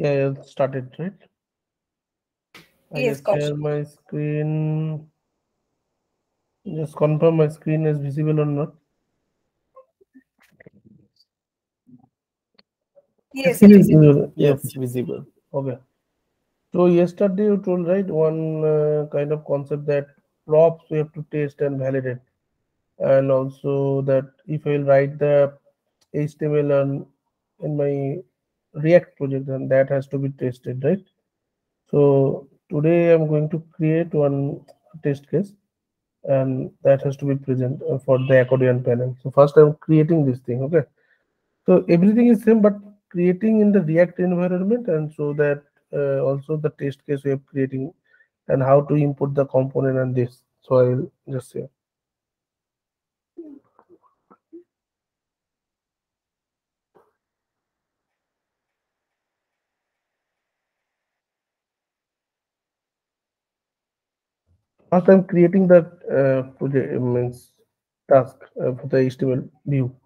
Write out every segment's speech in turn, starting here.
Yeah, yeah, started, right? I Yes, just share my screen. Just confirm my screen is visible or not. Yes, it is is. visible. Yes, Yes. visible. Okay. So yesterday you told right one uh, kind of concept that props we have to test and validate, and also that if I will write the HTML and in my React project, and that has to be tested, right? So today I'm going to create one test case, and that has to be present uh, for the accordion panel. So first I'm creating this thing, okay? So everything is same, but creating in the React environment, and so that uh, also the test case we are creating and how to import the component and this. So I'll just say. First, I'm creating the uh, project means task uh, for the HTML view.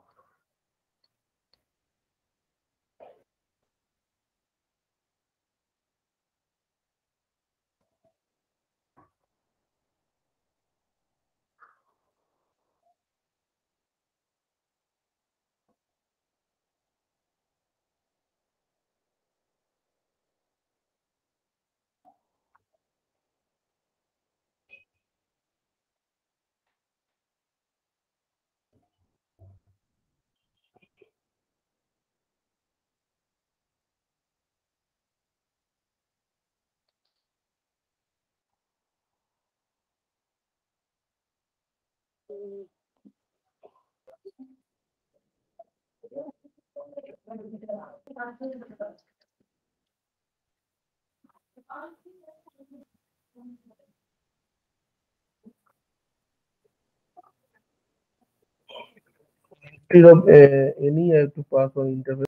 Of uh, any, have to pass on interface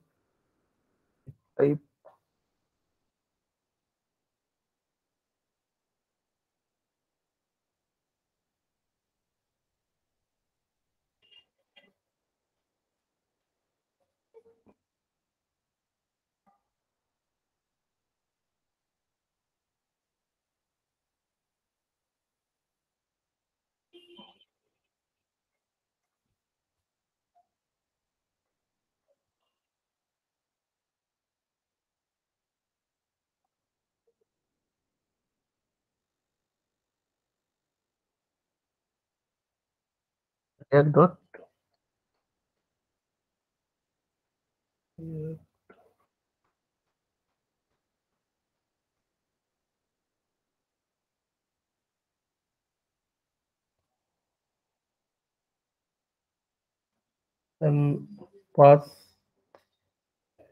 type. React dot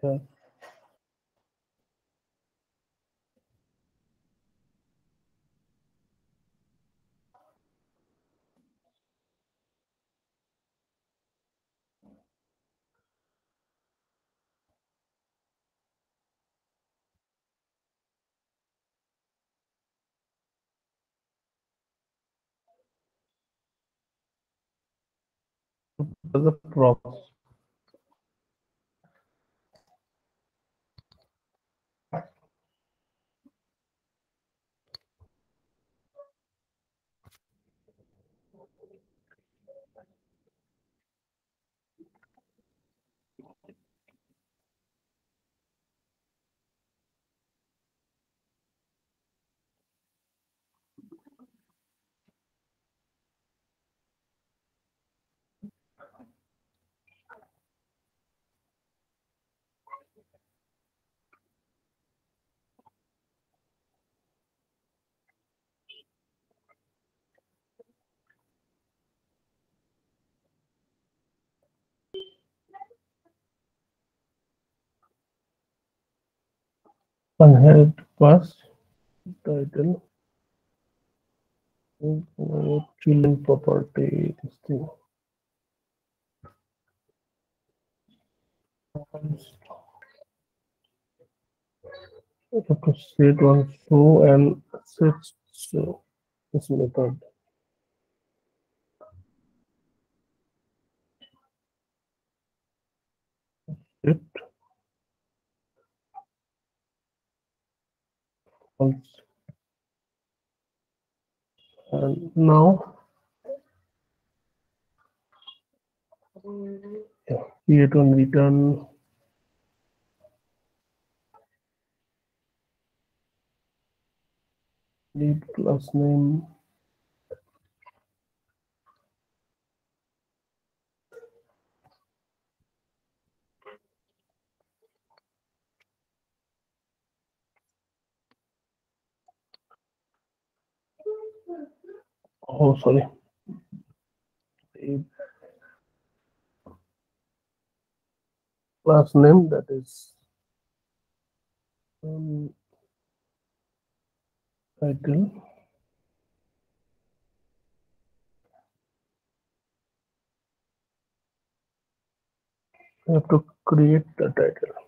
uh, the props. To pass title. Children property. This thing. I have to set one show and set so this method. It Uh, also and now yeah, create one return lead class name oh sorry. Class name that is um, title you have to create the title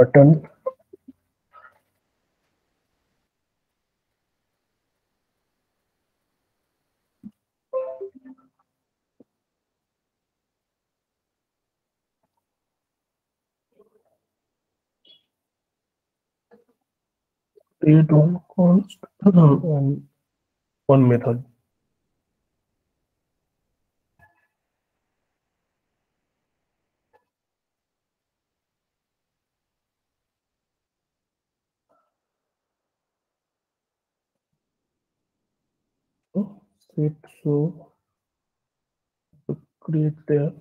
button. Create one const and one method set so create there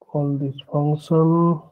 call this function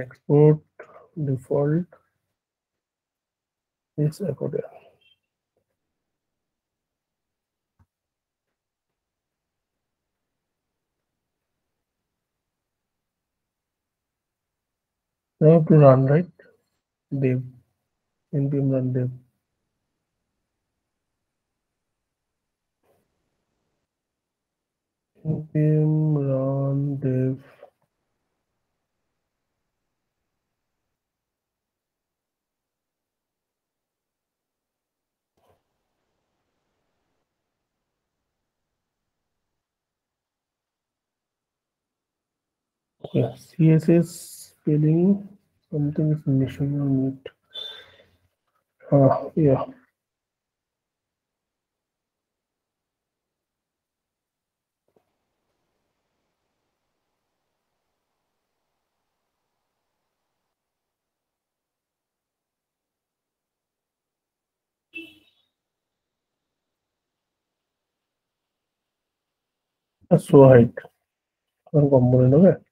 export default is according. Now to run right dev npm run dev npm run dev Yeah, CSS spelling something is missing on it. Ah, yeah. That's So height. One component, okay.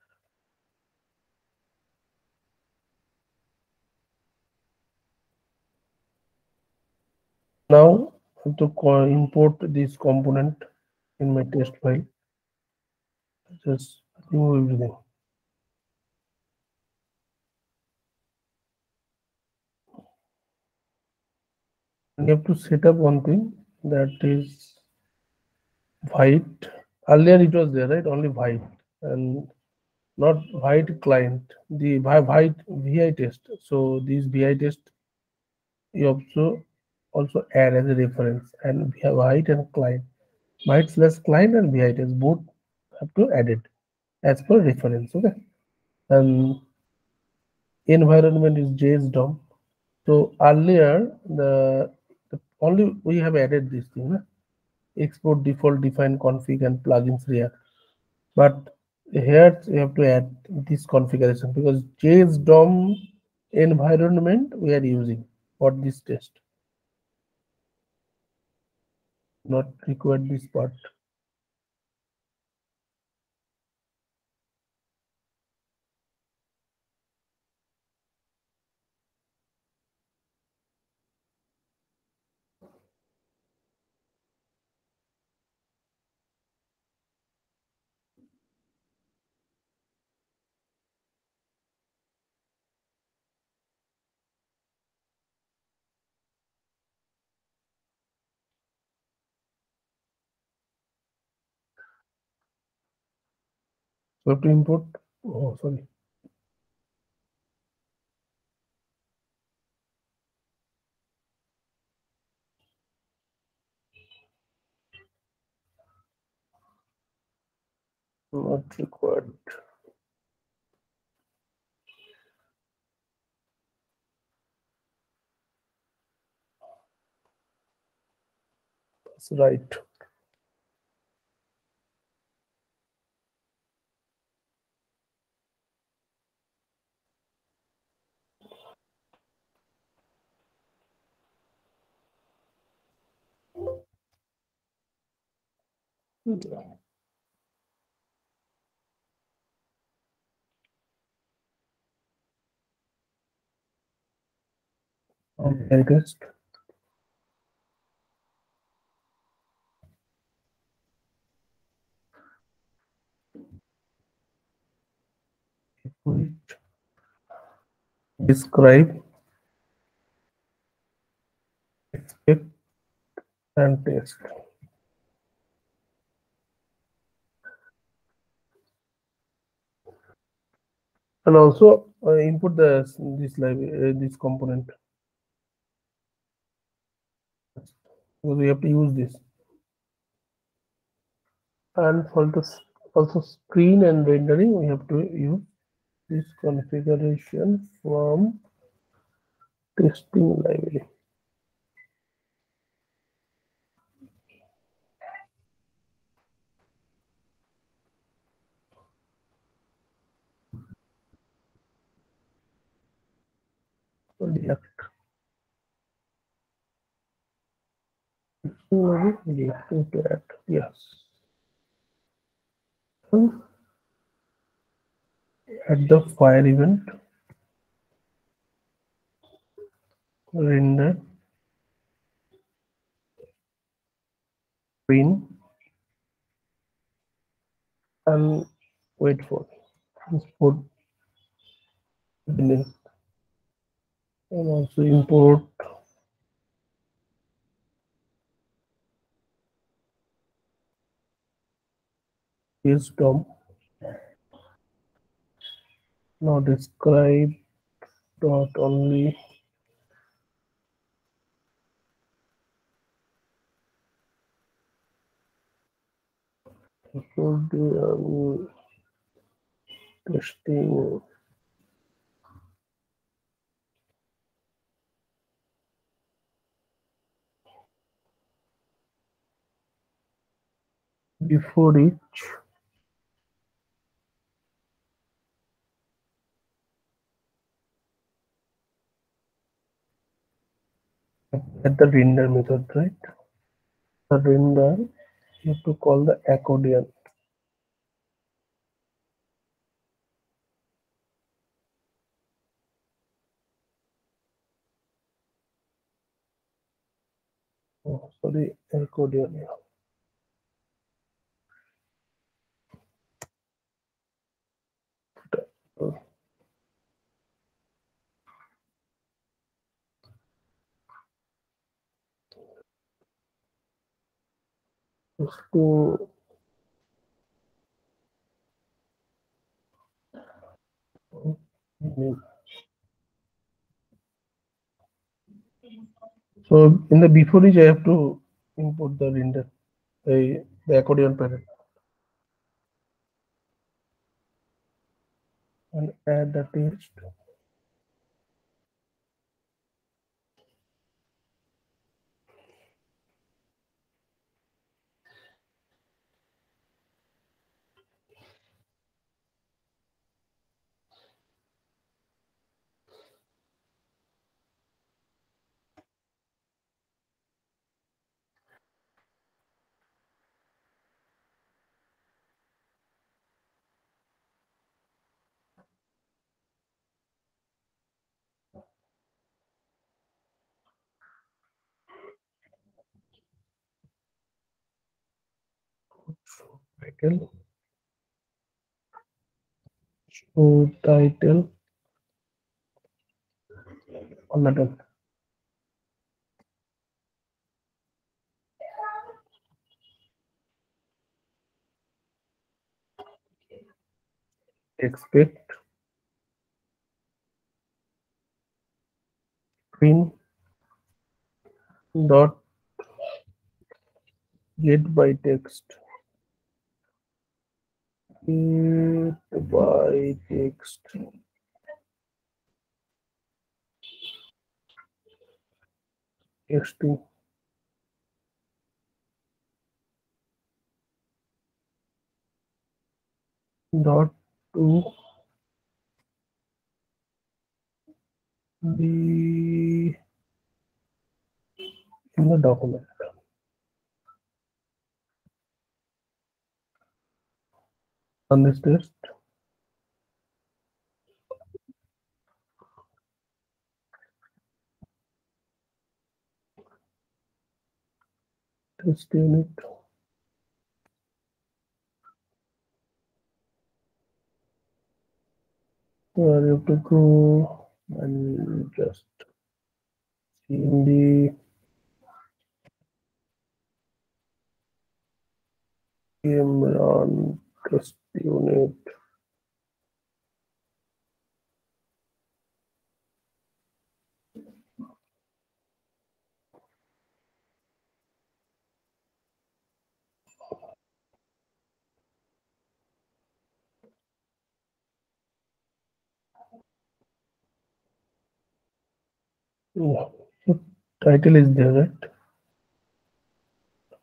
Now I have to import this component in my test file. Just remove everything. You have to set up one thing that is Vite. Earlier it was there, right? Only Vite and not Vite client. The whi- Vite VI test. So this Vitest you also also add as a reference and we have height and client. Vite slash client and Vitest both have to add it as per reference. Okay. And environment is JS DOM. So earlier the, the only we have added this thing, right? export default define config and plugins React. But here you have to add this configuration because JS DOM environment we are using for this test. Not required this part. So have to import. Oh, sorry. Not required. That's right. Okay, test. Describe, expect, and test. And also uh, input the this uh, this component. Because we have to use this. And for the also screen and rendering, we have to use this configuration from testing library. React. Maybe React to add, yes. Add the fire event. Render. Screen. And wait for export link. And also import is DOM. Now describe dot only should be testing before each at the render method, right? The render you have to call the accordion. Oh, sorry, accordion. so in the before each I have to input the render the the accordion panel and add the text title. Show title. On the done expect. Screen dot. Get by text by text texting dot to be in the document on this test? Test unit. Where you have to go and just in the Imran test unit yeah. Title is there right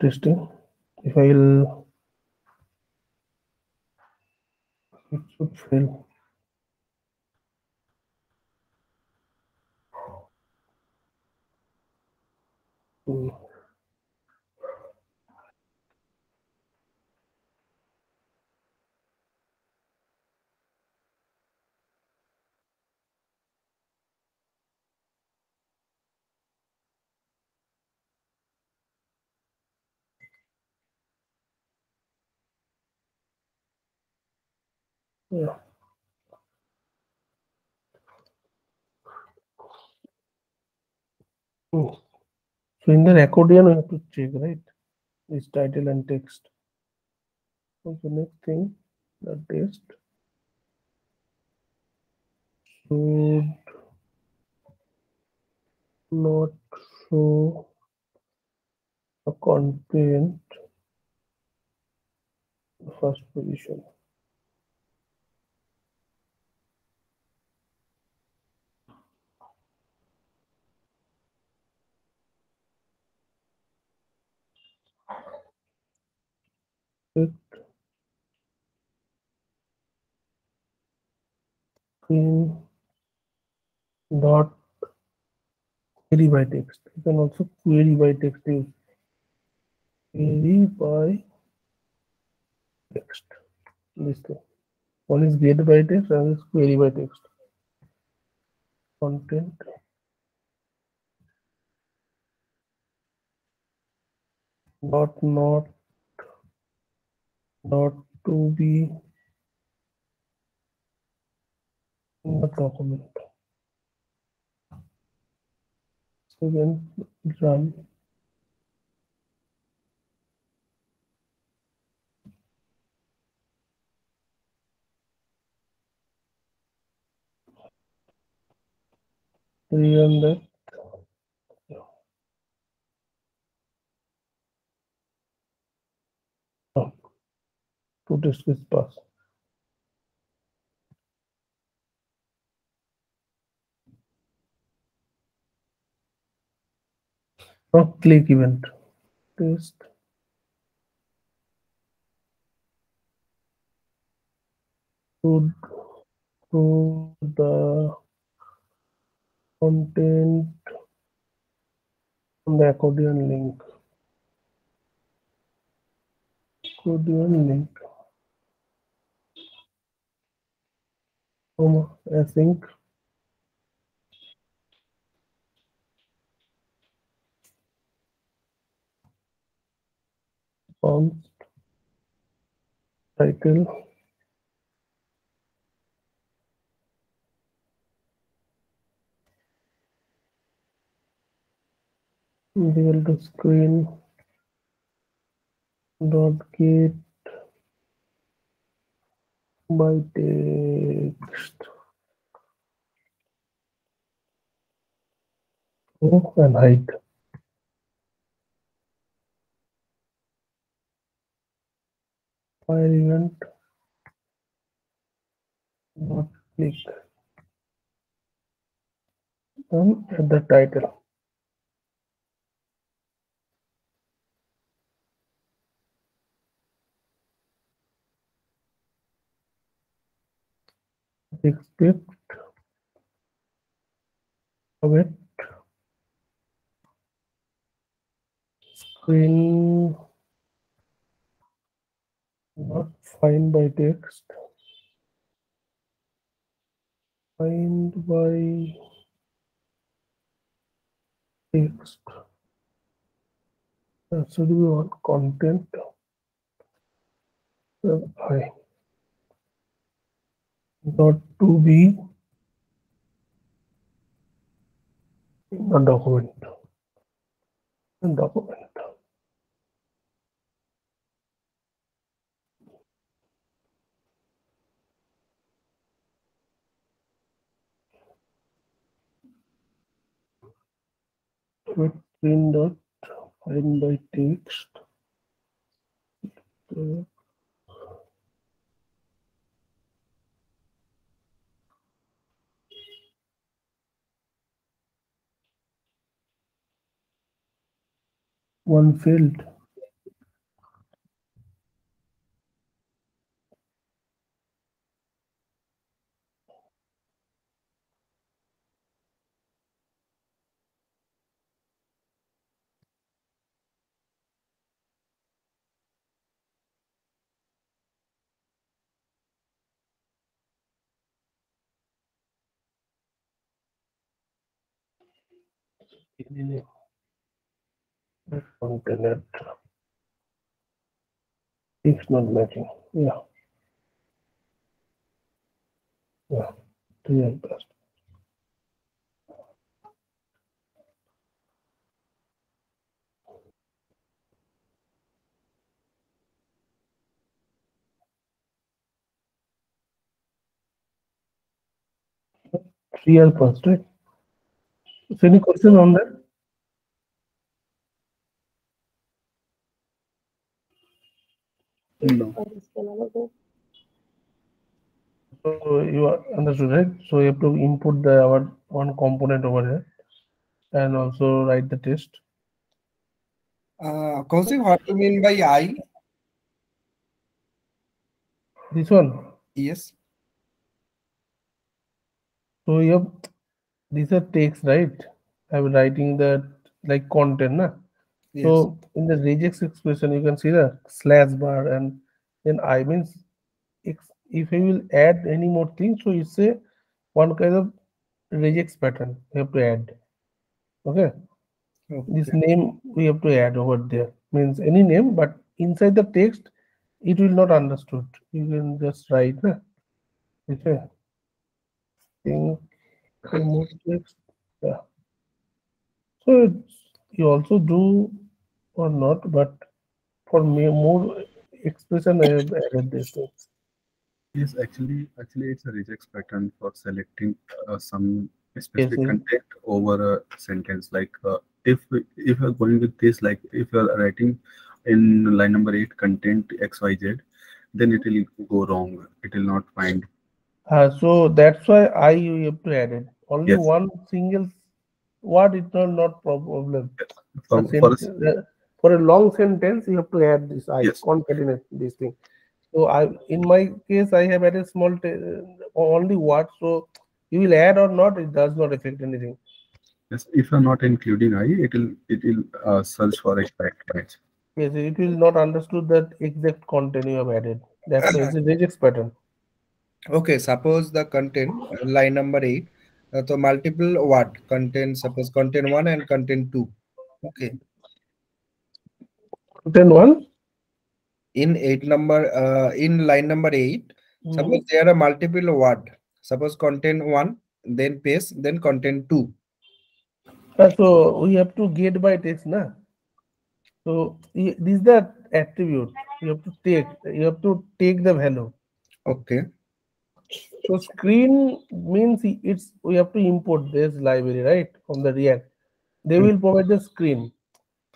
testing if I'll it should fail Hmm. Hmm. so in the accordion we have to check right? This title and text. So the next thing the text. Should not show a content. First position it in dot query by text. You can also query by text use query by text. This thing one is get by text and is query by text. Content. Dot not not to be in the document. So then run. Rerun that to discuss bus. Click event. Test. To, to the content on the accordion link. Accordion link. Comma async. Const title. Equal to screen. Dot get by text oh, and height. Fire event. Dot click. And at the title expect await screen not find by text. Find by text. That should be on content. Uh, I dot to be in the document. And document. Print dot find by text uh, one field container it's not matching. Yeah. Yeah. Real best. Real first right? So any question on that No. So you are understood, right? So you have to input the our one component over here and also write the test. Uh, Kaushik, what do you mean by I? This one. Yes. So you have these are text, right? I'm writing that like content, na? Yes. So in the regex expression, you can see the slash bar and then I means ex- if you will add any more things, so it's a one kind of regex pattern you have to add. Okay. This name we have to add over there means any name, but inside the text it will not understood. You can just write na? Okay. Remote text. Yeah. So it's, you also do or not, but for me more expression I have added this thing. Yes, actually, actually, it's a regex pattern for selecting uh, some specific yes. content over a sentence. Like uh, if if you're going with this, like if you're writing in line number eight content X Y Z, then it will go wrong. It will not find. Uh, so that's why I have to add it. Only Yes. one single word it's not not problem. For, A for sentence- uh, for a long sentence, you have to add this I Yes. concatenate this thing. So I, in my case, I have added small t- uh, only what So you will add or not, it does not affect anything. yes, if you're not including I, it will it will uh, search for exact match. Yes, it will not understood that exact content you have added. That's the it's a regex pattern. Okay, suppose the content line number eight. Uh, so multiple what content? Suppose content one and content two. Okay. Content one. In eight number uh, in line number eight, Mhm. suppose there are multiple word. Suppose content one, then paste, then content two. Uh, so we have to get by text, na. So this is the attribute. You have to take. You have to take the value. Okay. So screen means it's we have to import this library right from the React. They will provide the screen.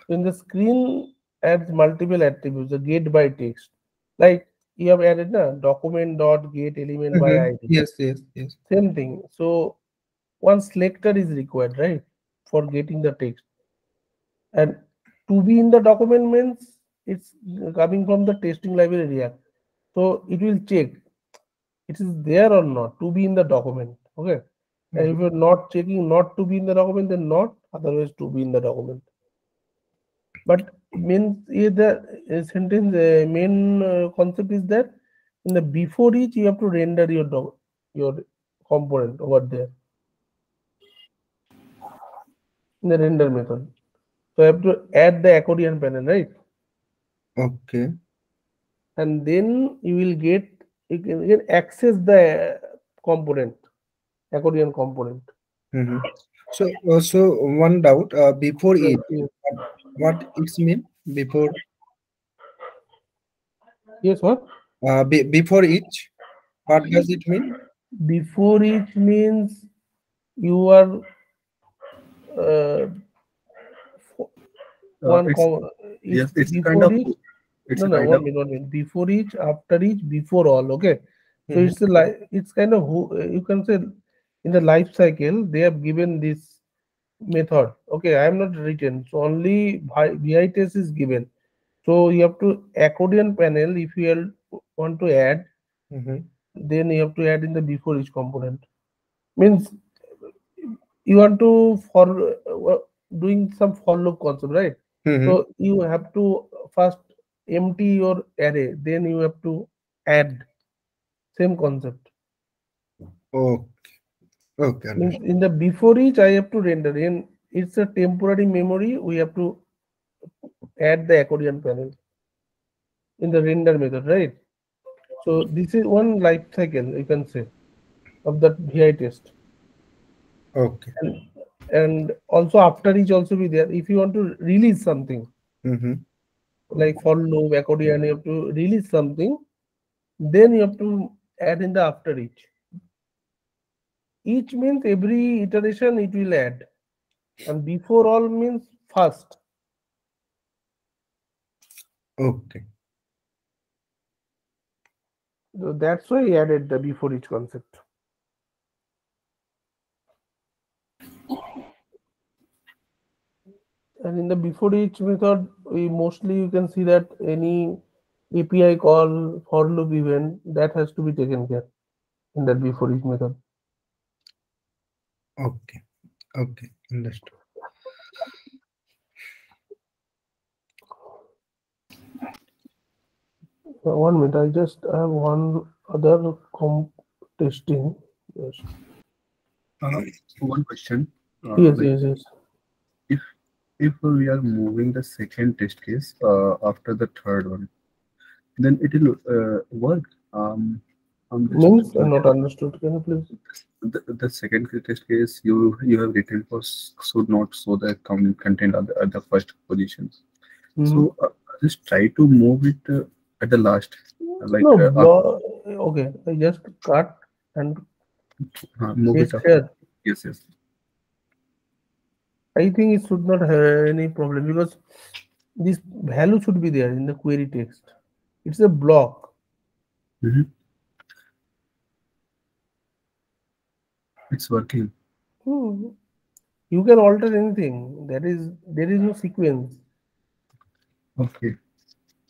In the screen adds multiple attributes. The get by text, like you have added na document dot get element by Mhm. ID. Yes, yes, yes. Same thing. So one selector is required, right, for getting the text. And to be in the document means it's coming from the testing library React. So it will check it is there or not to be in the document. Okay. And if you're not checking not to be in the document, then not, otherwise to be in the document. But means eh, the sentence uh, main uh, concept is that in the before each you have to render your doc, your component over there in the render method. So you have to add the accordion panel, right? Okay. And then you will get you can, you can access the component, accordion component. Mhm. So, uh, so one doubt. Uh, before each, what it's mean? Before, yes, what? uh, be, before each, what does it mean? Before each means you are uh, fo- Uh, one it's, com- yes, it's it's kind of each, it's no, a no, kind one minute, one minute. Before each, after each, before all. Okay. So Mhm. it's a like it's kind of who you can say in the life cycle they have given this method. Okay, I am not written, so only vi- Vitest is given. So you have to accordion panel if you want to add, Mhm. then you have to add in the before each component. Means you want to for uh, doing some for loop concept, right? Mhm. So you have to first empty your array, then you have to add. Same concept. Okay. Okay. Means in the before each, I have to render. In it's a temporary memory. We have to add the accordion panel in the render method, right? So this is one life cycle you can say of that Vitest. Okay. And, and also after each also be there. If you want to release something Mhm. like for loop accordion, you have to release something, then you have to add in the after each. Each means every iteration it will add, and before all means first. Okay. So that's why I added the before each concept. And in the before each method, we mostly you can see that any API call for loop event that has to be taken care in that before each method. Okay. Okay. Understood. One minute, I just have one other comp testing. Yes, uh, one question. Uh, yes, like, yes. yes. if we are moving the second test case uh, after the third one, then it will uh, work. Um, I'm just- Means not understood. Can you please? the, the second test case you you have written for should not show the con- content at the, at the first position. Mhm. So uh, just try to move it uh, at the last, like no, uh, okay. I just cut and uh, move it up. here. Yes, yes. I think it should not have any problem because this value should be there in the query text. It's a block. It's working. Hmm. You can alter anything. That is, there is no sequence. Okay.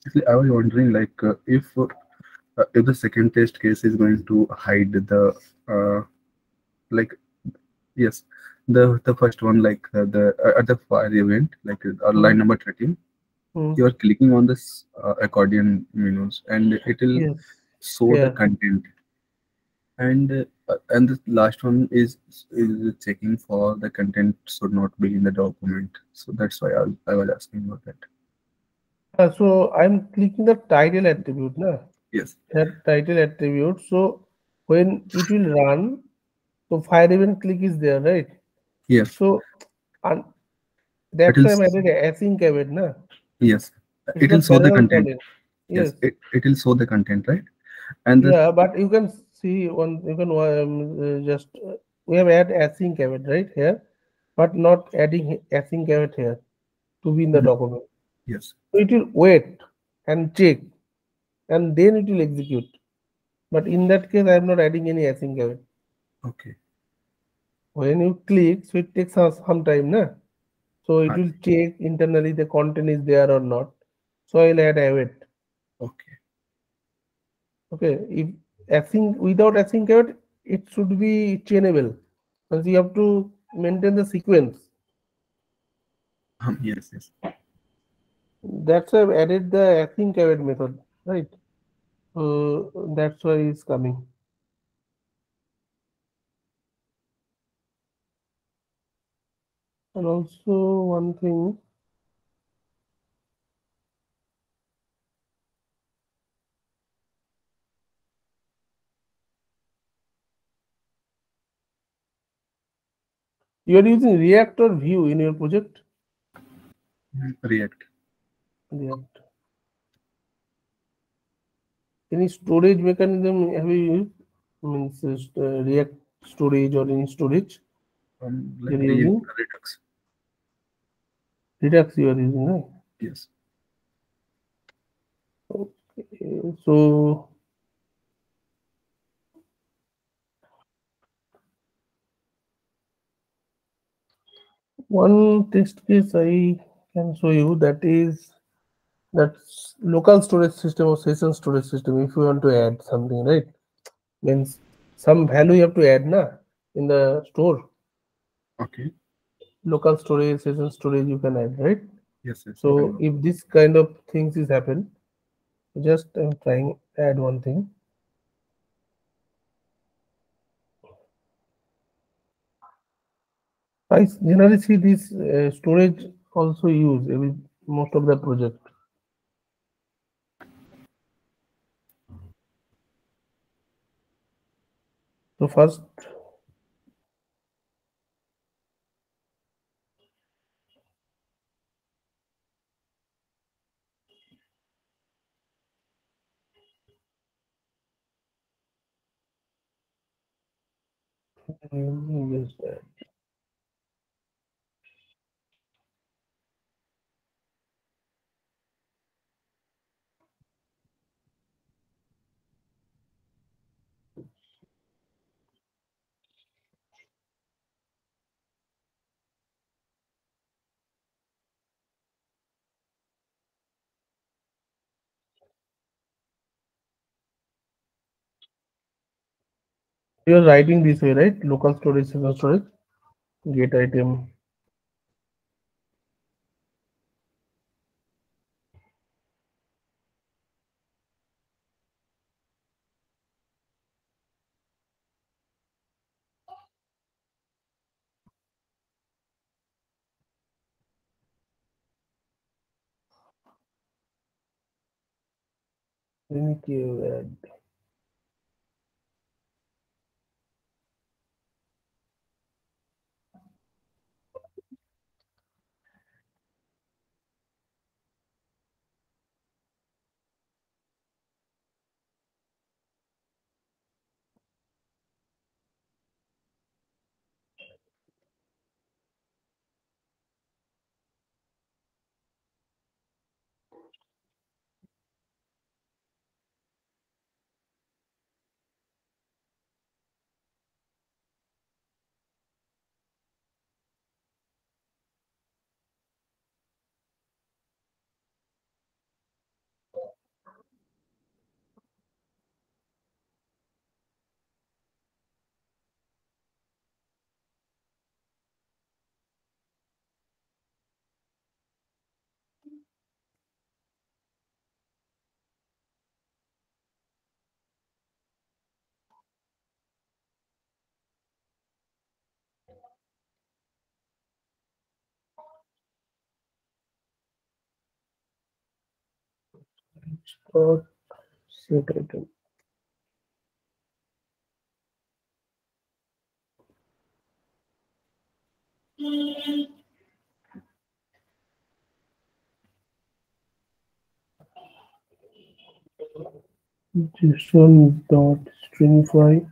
Actually, I was wondering, like, uh, if uh, if the second test case is going to hide the, uh, like, yes, the the first one, like uh, the uh, at the fire event, like uh, line number thirteen, Hmm. you are clicking on this uh, accordion menus, and it will Yes. show Yeah. the content. And uh, and the last one is is checking for the content should not be in the document. So that's why I, was- I was asking about that. Uh, so I'm clicking the title attribute, na? Yes. That title attribute. So when it will run, so fire event click is there, right? Yes. So and why is- I a async event, na? Yes. It will show the parallel content. Yes. Yes. It, it will show the content, right? And Yeah, but you can see one. You can um, uh, just uh, we have add async event right here, but not adding async event here to be in the Mhm. document. yes. So it will wait and check, and then it will execute. But in that case, I am not adding any async event. Okay. When you click, so it takes us some time, na? So it will check internally the content is there or not. So I'll add event. Okay. Okay, if async without async event, it should be chainable. Because you have to maintain the sequence. Um, yes. Yes. That's why I've added the async event method, right? So that's why it's coming. And also one thing. You are using React or Vue in your project? React. React. Any storage mechanism have you used? Means uh, React storage or any storage? Um, like You're Re- using? Redux. Redux you are using, right? Yes. Okay, so one test case I can show you that is that local storage system or session storage system if you want to add something, right? Means some value you have to add na in the store. Okay. Local storage, session storage you can add, right? Yes. Yes. So if this kind of things is happen, just I'm trying add one thing. I generally see this uh, storage also used in most of the project. So first, yes, uh, you are writing this way, right? Local storage, session storage, get item. Primitive add. Dot set item. JSON dot stringify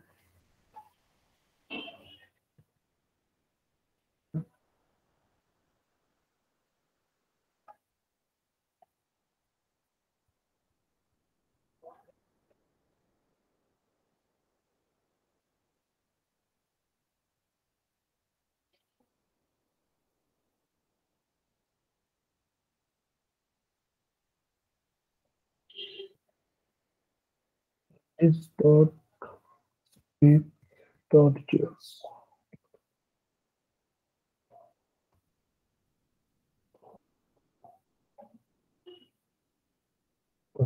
is dot speed dot js.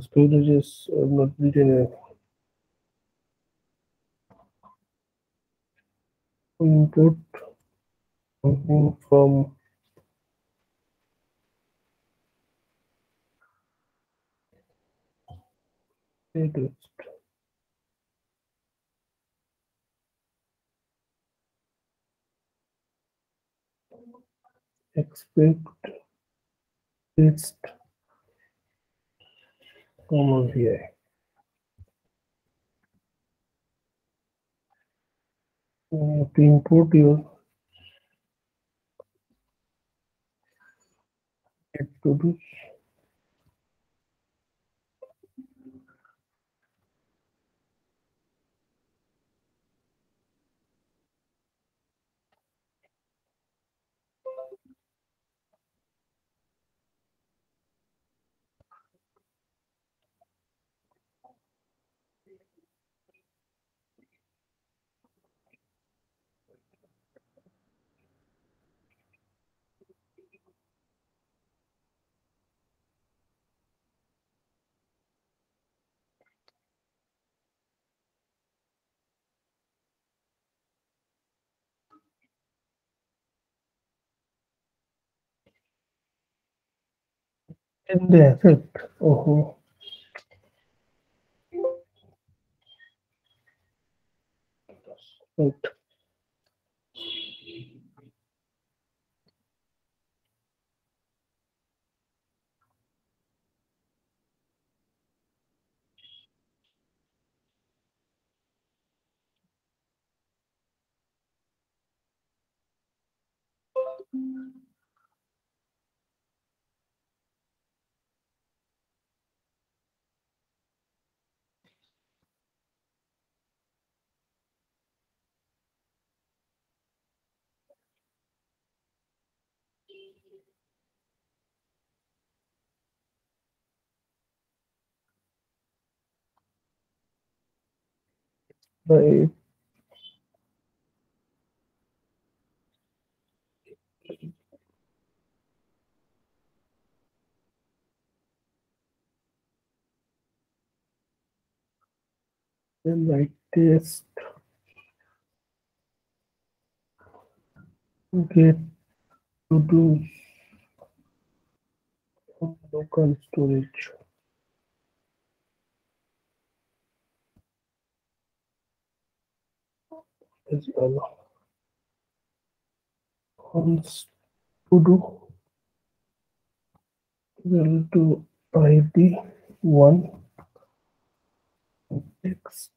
Speed is not written in input something from latest expect text comma vi uh, have to import your get to do the effect oh right right then uh, like this. get to do local storage as well once to do will to id one. Text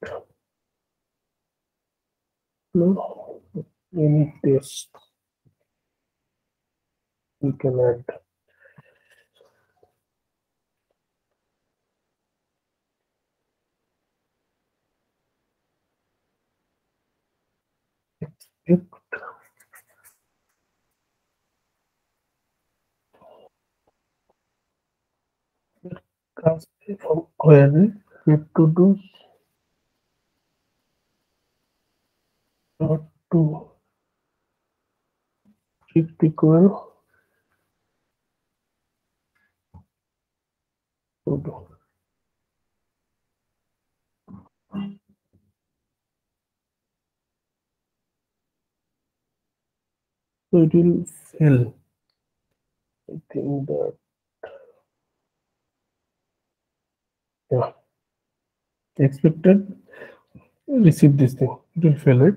no. Any test. We can add class from query get to do dot to shift equal to do so it will fill i think that yeah expected receive this thing. It will fill it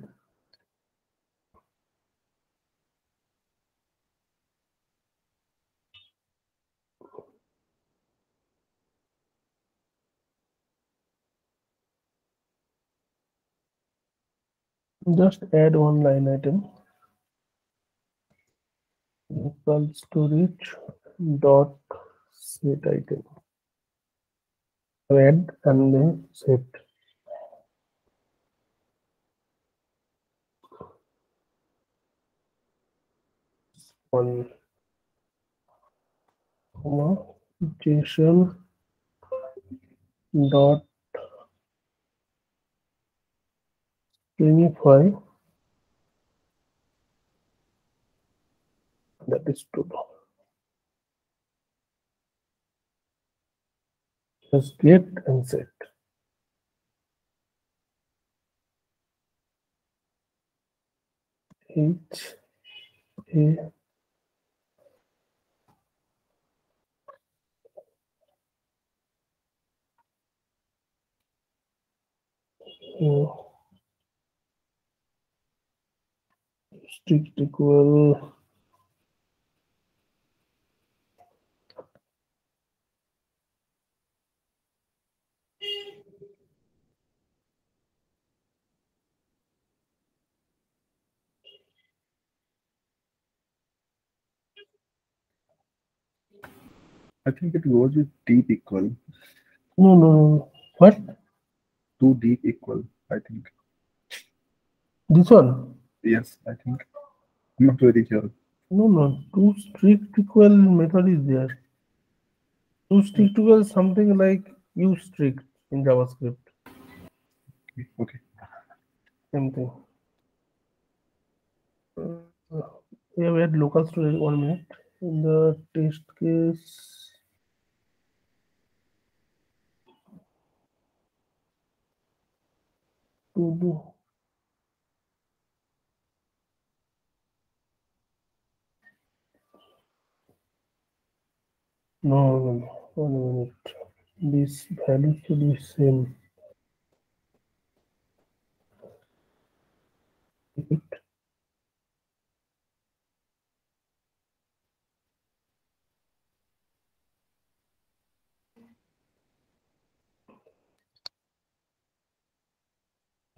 Just add one line item. Local storage dot set item. Add and then set. One comma JSON dot stringify that is true. Just get and set. H A O strict equal I think it goes with deep equal. no no no what Two deep equal, I think. this one Yes, I think. I'm not very sure. no no two strict equal method is there two strict equal something like use strict in javascript Okay, Okay. same thing uh, we have had local storage one minute in the test case to no no no. One minute. This value should be same it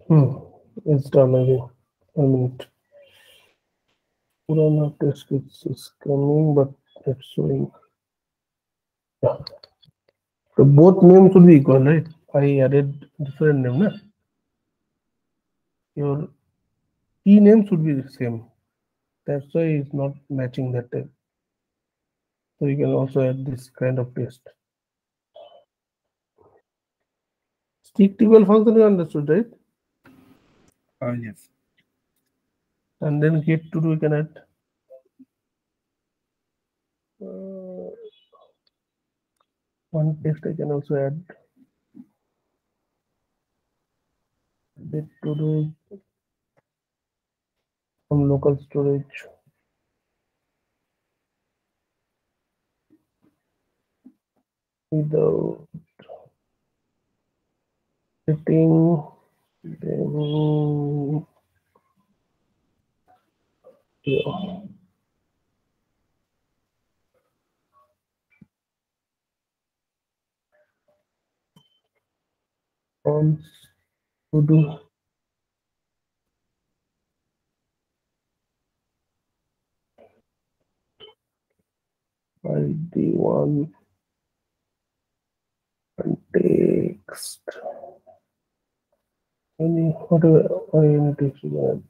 Hmm, it's done again. One minute. Purana test case is coming, but it's showing. Yeah. So both names should be equal, right? I added different name, na? Your key name should be the same. That's why it's not matching that time. So you can also add this kind of test. Strict equal function you understood, right? Uh, yes. and then get to do we can add uh, one text I can also add. Get to do from local storage. Without setting then yeah. on to do id one context any whatever any text you want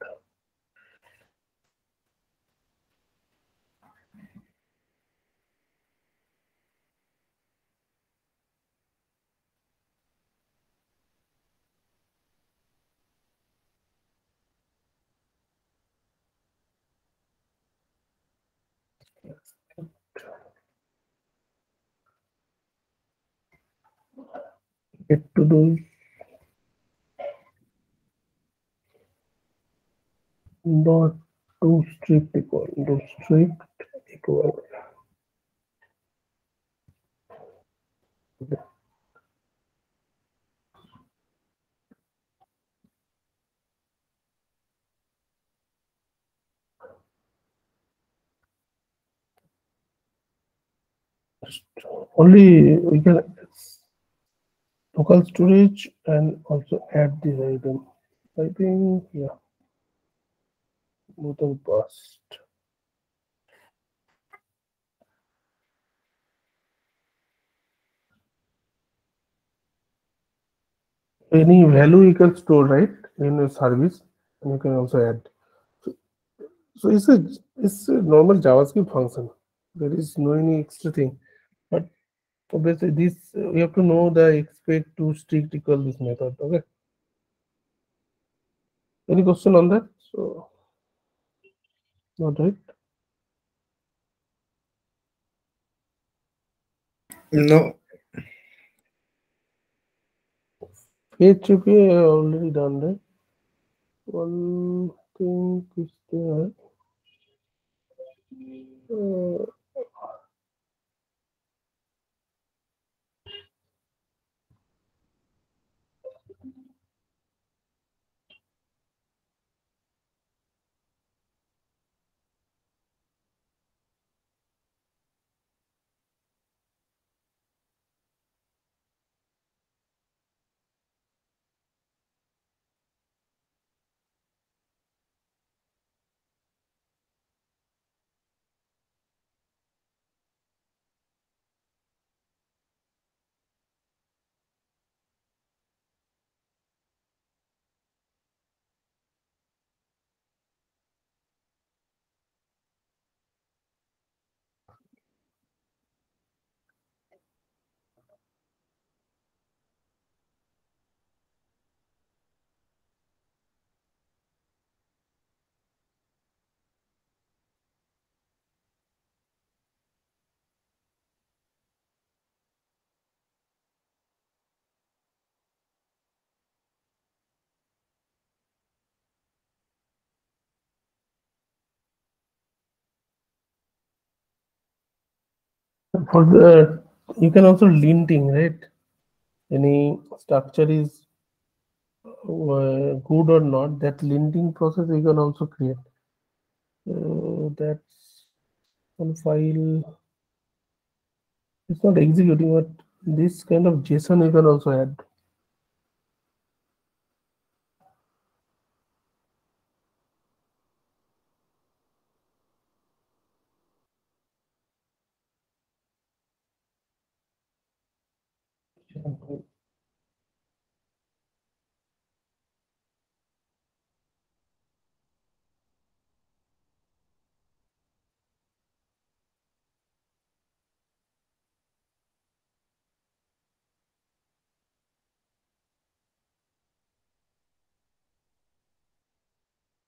get to do Not to strict equal to strict equal. Only we can local storage and also add this item. I think yeah are passed. Any value you can store right in a service, and you can also add. So, so it's a it's a normal JavaScript function. There is no any extra thing, but obviously this uh, we have to know the expect to strict equal this method. Okay. Any question on that? So, not right. No, PHP I already done right. One thing is there. Uh, for the you can also linting right? Any structure is uh, good or not that linting process you can also create. Uh, that's one file. It's not executing but this kind of json you can also add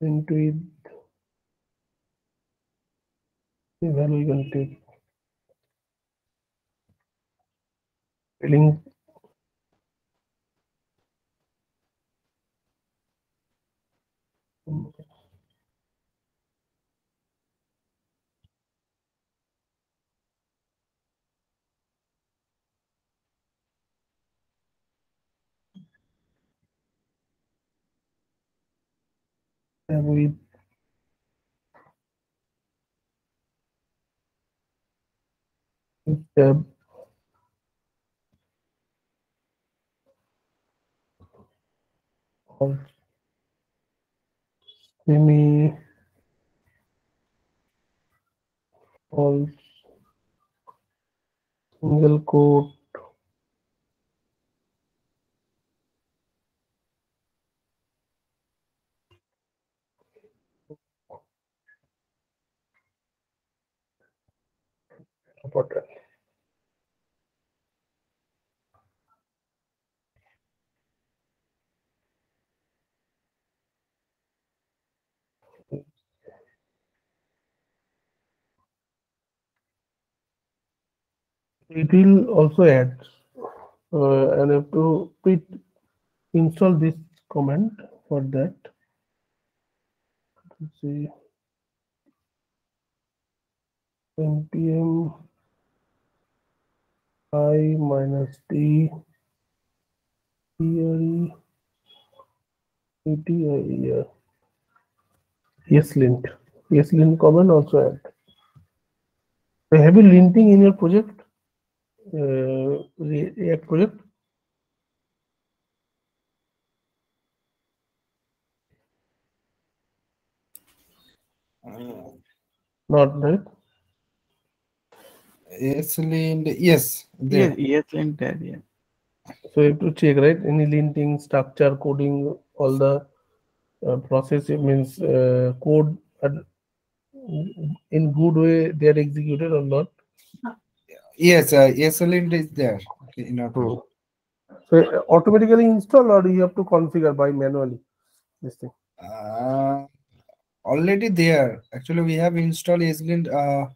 into it. Value you can take link with tab of semi false single quote it will also add uh, and I have to pre install this command for that. Let's see. Npm i minus t here here eslint. Yes lint command also add. So have you linting in your project? Uh, Re- React project? Uh, Not right. ESLint, yes, there. Yes, ESLint there, yeah. So you have to check, right? Any linting, structure, coding, all the uh, process it means uh, code are in good way they are executed or not. Yes, uh, ESLint is there. Okay, in our project. So uh, automatically install or you have to configure by manually this thing. Uh, already there. Actually, we have installed ESLint. Uh,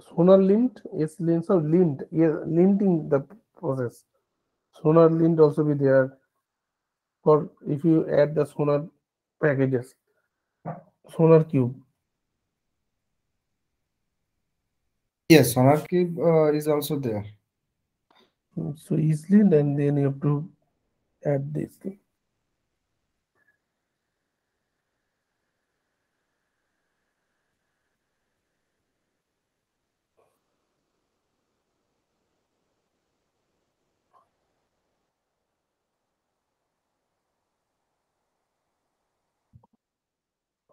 Sonar lint, yes, lint, so lint, yeah, linting the process. Sonar lint also be there for if you add the sonar packages. SonarQube. yes, SonarQube uh, is also there. So easily, and then you have to add this thing.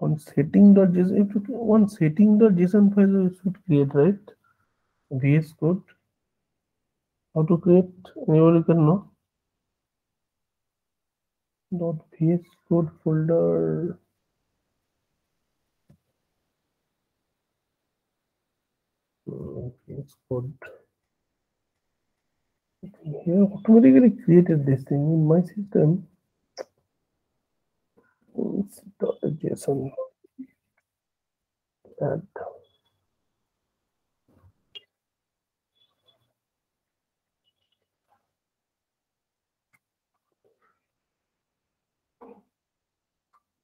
On setting.json, if you- one setting.json file you should create, right? VS Code. How to create? Anybody can know? Dot VS Code folder. VS Code. Here automatically created this thing in my system. JSON.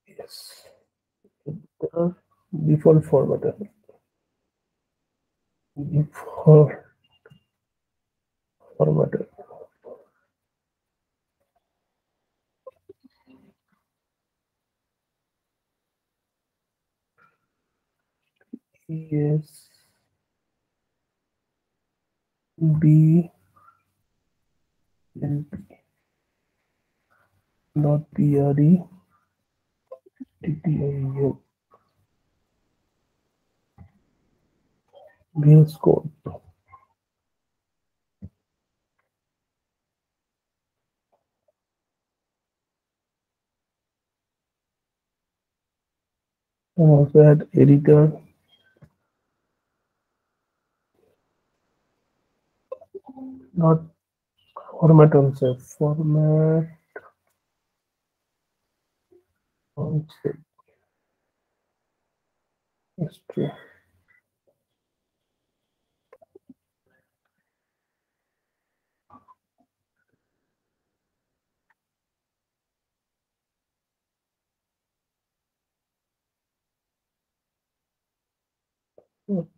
Yes. The default formatter. Default formatter. Yes. B and dot pre TTIU Code. And also add editor. Not format also format. History.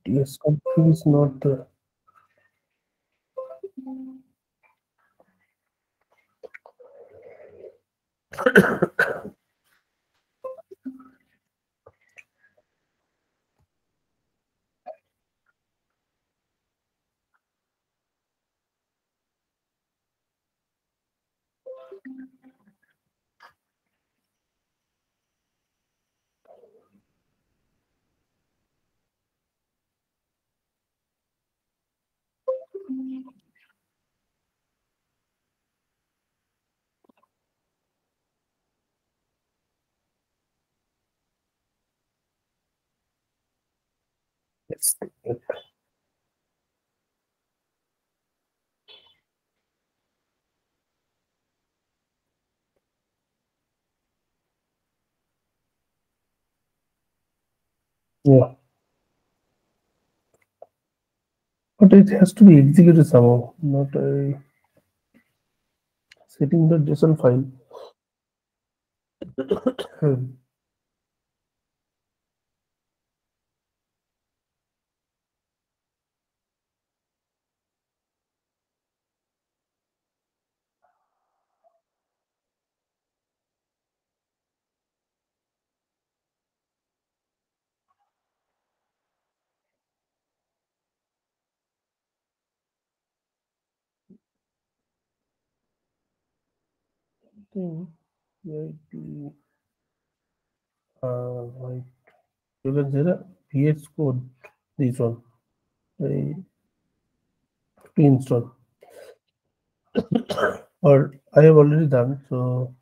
Yes, config is not there. フフフフ。Yeah. But it has to be executed somehow, not a setting the JSON file. Hmm. Think PIT, uh, right. You can say the VS code, this one. I to install. or I have already done, so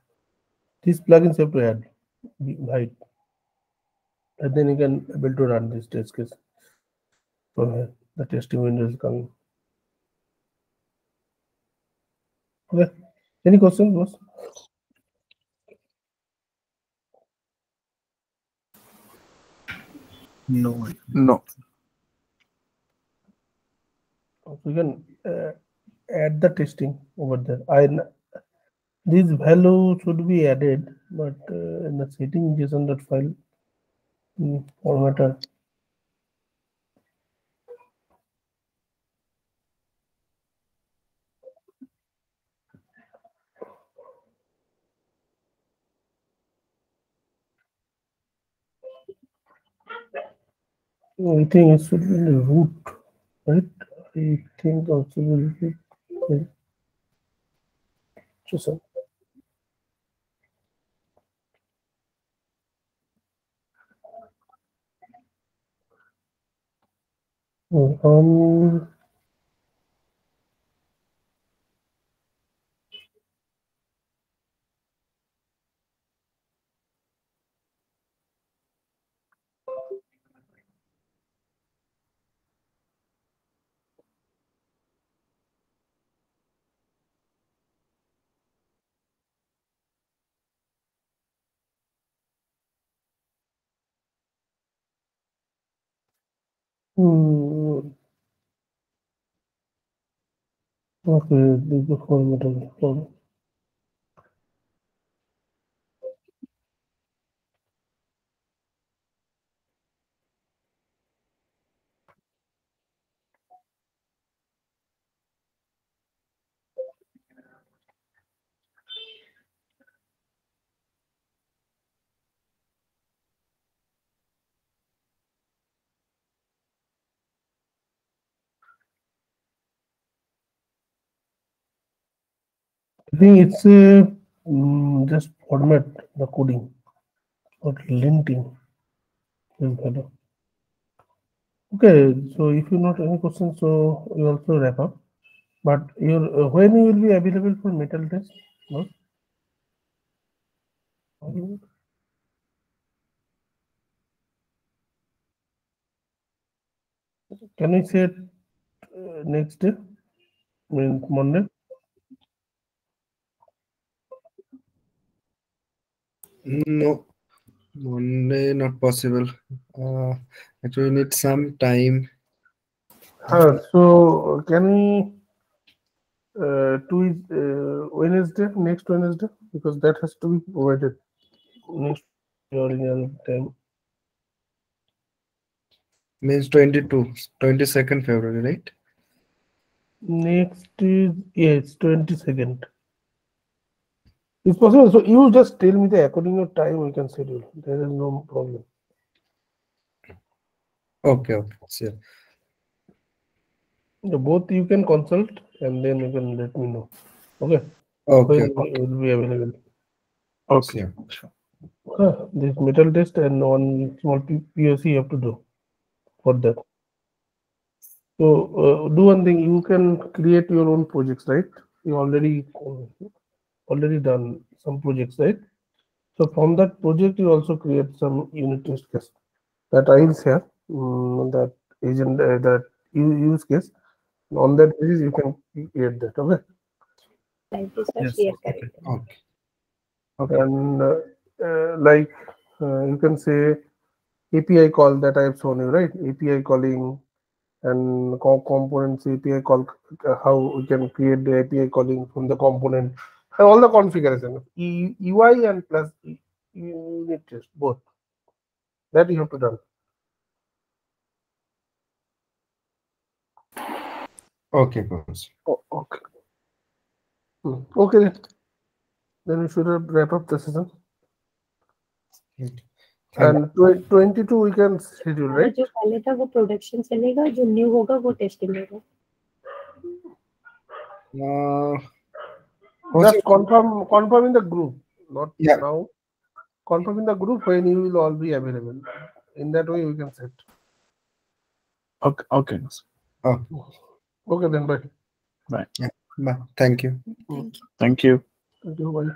these plugins have to add, right? And then you can able to run this test case from here. The testing window is coming. Okay. Any questions, boss? No. No. we can uh, add the testing over there. I n- this value should be added, but uh, in the setting JSON file mm, formatter. I think it should be the root, right? I think also will be okay. JSON. Um, hmm. Okay, this think it's mm, just format the coding or linting. Okay, so if you not any questions, so we also wrap up. But your uh, when you will be available for metal test? No? Can we say it, uh, next day? Means Monday? No, Monday not possible. Uh, actually, need some time. Uh, so can we uh, it uh, Wednesday, next Wednesday, because that has to be provided next original time. Means 22, 22nd February, right? Next is yes, twenty second. It's possible. So you just tell me the according to time we can schedule. There is no problem. Okay, okay. Sure. The both you can consult and then you can let me know. Okay. Okay. When it will be available. Okay. Sure. Sure. Uh, this metal test and one small P- POC you have to do for that. So uh, do one thing. You can create your own projects, right? You already uh, already done some projects, right? So from that project, you also create some unit test case. That I will share um, that agent uh, that use case. On that basis, you can create that. Okay. Thank you, sir. Yes, okay. okay. okay. And uh, uh, like uh, you can say API call that I have shown you, right? API calling and co components API call. Uh, how we can create the API calling from the component all the configuration, E- UI and plus E- unit test both. That you have to done. Okay, Professor. Oh, okay. Hmm, Okay, then. then we should have wrap up the session. Thank And tw- 22 we can schedule, हमारा right? जो पहले था वो production चलेगा जो new होगा वो testing होगा just confirm confirm in the group, not Yeah. now. Confirm in the group when you will all be available. In that way, we can set. Okay, okay. Oh, Okay, then bye. bye. Thank you. Thank you. Thank you. Bye.